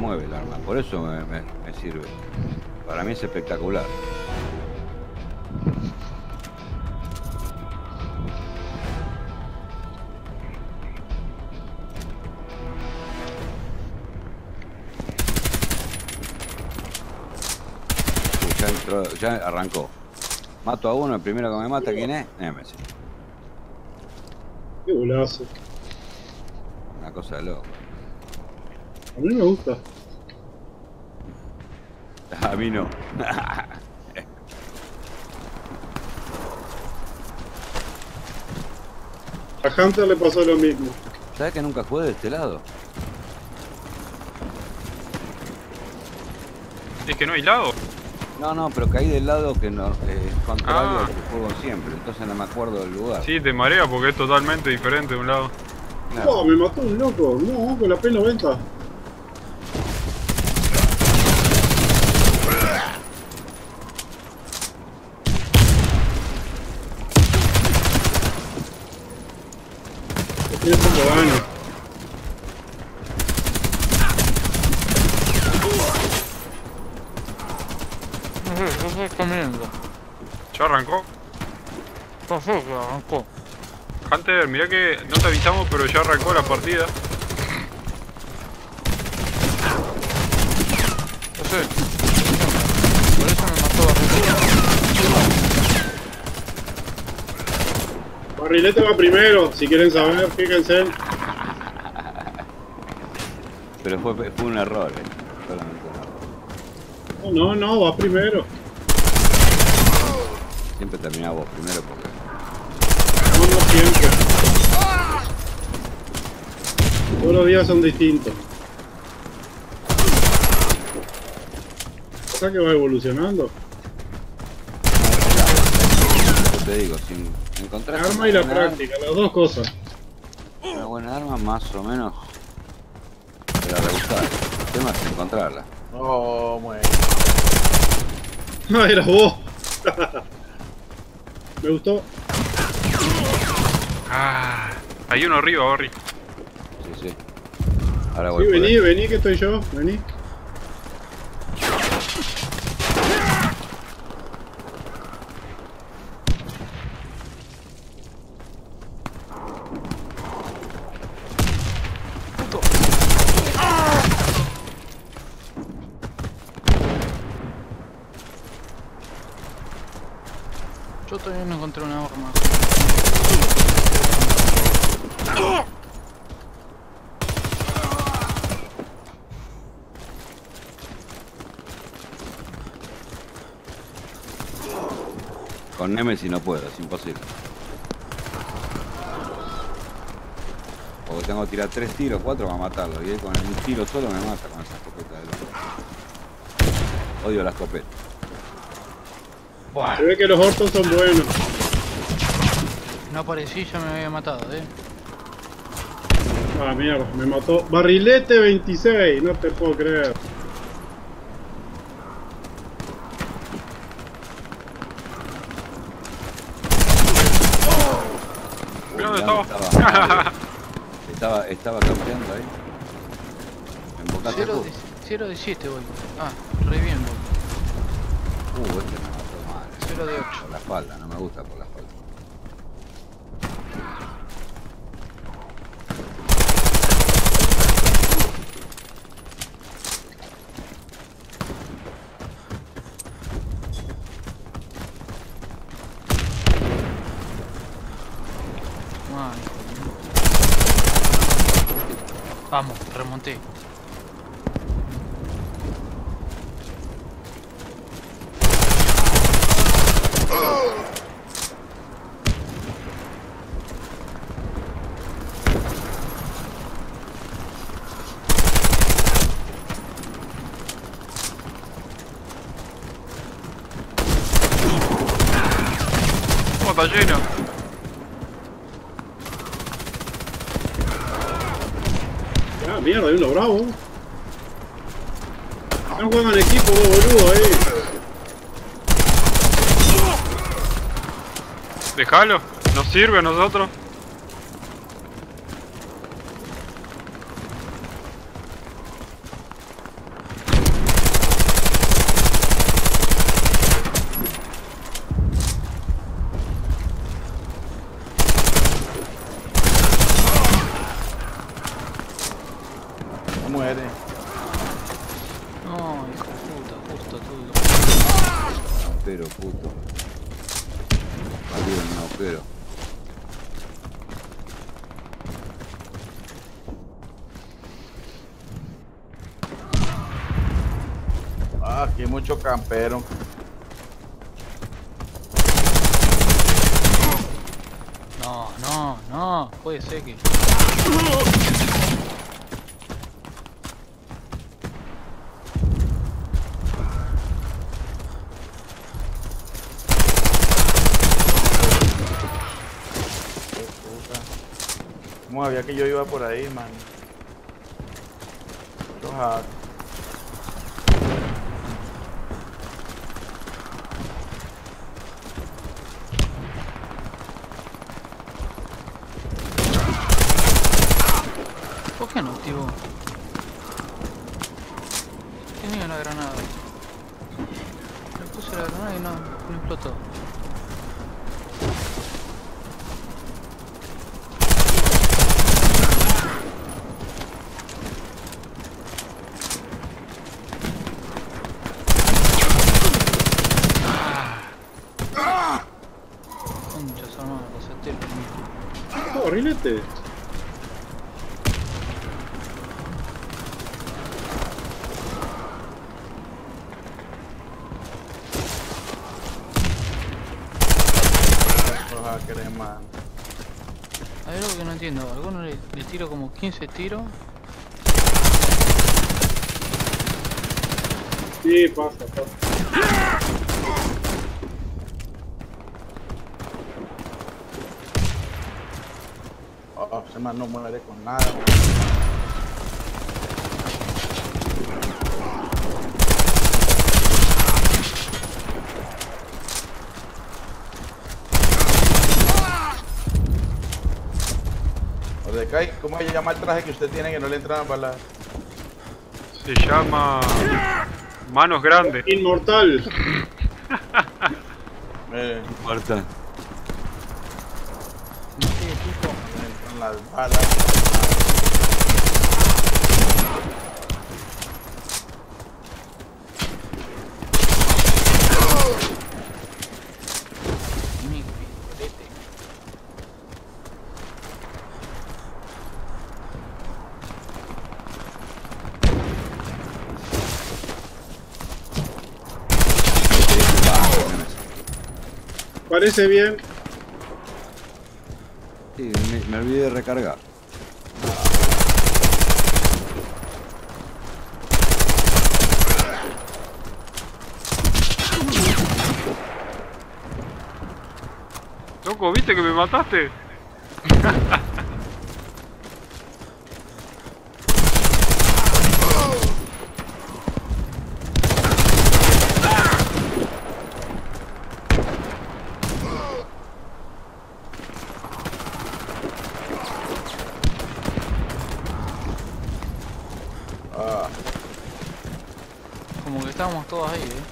Mueve el arma, por eso me, me- me sirve. Para mí es espectacular. Ya, entró- ya arrancó. Mato a uno, el primero que me mata, ¿quién es? Nemesis. Qué golazo. Una cosa de loco. A mí me gusta. A mí no. A Hunter le pasó lo mismo. ¿Sabes que nunca jugué de este lado? Es que no hay lado. No, no, pero caí del lado que no, eh, contrario Ah. al que juego siempre, entonces no me acuerdo del lugar. Sí, te marea porque es totalmente diferente de un lado. Oh, me mató un loco. No, con la P90. Tiene poco daño. No sé, yo estoy comiendo. Ya arrancó. No sé que arrancó. Hunter, mirá que no te avisamos, pero ya arrancó la partida. Yo sé. Por eso me mató Barrilete. Barrilete va primero. Si quieren saber, fíjense. Pero fue, fue un error, eh. Solamente un error. No, no, no, va primero. Siempre terminaba vos primero porque. No, no siempre. Todos los días son distintos. O sea que va evolucionando. Yo te digo, si encontrás. Arma y la práctica, las dos cosas. Una buena arma, más o menos. Te la rebusar. El tema es encontrarla. Oh, bueno. Ah, eras vos. Me gustó. Ah, hay uno arriba, Barry. Sí, sí. Ahora voy Sí, vení, vení que estoy yo. Vení. Yo todavía no encontré una arma. Con Nemesis no puedo, es imposible. Porque tengo que tirar tres tiros, cuatro para matarlo. Y él con un tiro solo me mata con esa escopeta de loco. Odio la escopeta. Se ve que los Hortons son buenos. No aparecí, ya me había matado, eh. Ah, mierda, me mató. Barrilete 26, no te puedo creer. Dónde estaba. Estaba, estaba, estaba campeando ahí. Me embocaste 0 vos. de, 0 de 7 voy. Ah, re bien voy. Uh, este me mató mal. 0 de 8. Por la espalda, no me gusta por la espalda. Vamos, remonté. ¿Cómo está lleno? Ah, mierda, hay uno bravo. Están jugando en equipo, vos boludo, ahí. Déjalo. Nos sirve a nosotros. Muere. No, hijo puta, justo todo. Pero puto. Salió en un agujero. Ah, aquí hay mucho campero. No, no, no, puede ser que. Qué puta. ¿Cómo había que yo iba por ahí, man? ¿Por qué no activó? Tenía la granada. Le puse la granada y no, no explotó. Su hermano, lo mismo. Ah, barrilete. Man. Hay algo que no entiendo. A algunos le, le tiro como 15 tiros. Sí, pasa, pasa. Oh, ese man no muere con nada. Mordecai, ¿cómo se llama el traje que usted tiene que no le entran balas? Se llama. Manos grandes. Inmortal. Eh, Muerta. No sé, tipo. Las balas. Parece bien. Sí, me, me olvidé de recargar. Loco, ¿viste que me mataste? Ah, Como que estábamos todos ahí, eh.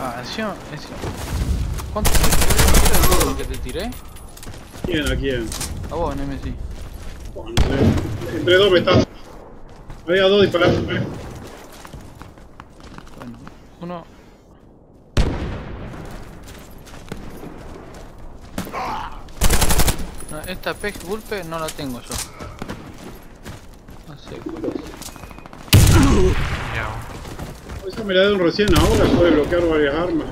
Ah, encima, encima. ¿Cuánto te que te tiré? ¿Quién a quién? A vos, Nemesis. Bueno, no sé. Entre dos me están. Había dos disparando. ¿eh? Uno. No, esta peg golpe no la tengo yo. No sé cuál es. Esa me la dieron recién ahora. Puede bloquear varias armas.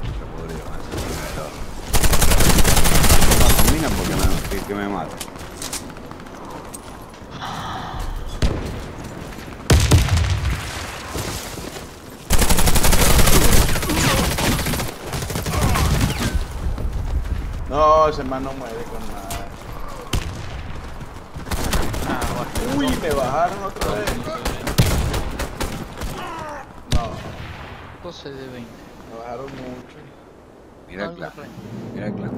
Se podría hacer. No porque me, que me mata. No, ese man no muere con nada. Ah, bueno. Uy, me bajaron otra vez. No, 12 de 20. me bajaron mucho. Mira el clan. Mira el clan. No.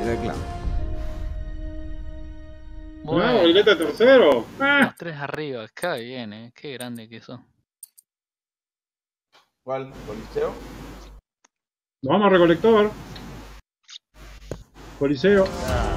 Mira el clan. No, Bueno, boleta tercero. Ah, los tres arriba, acá viene, qué grande que son. ¿Cuál? ¿Coliseo? nos vamos a recolector. Coliseo. Ah,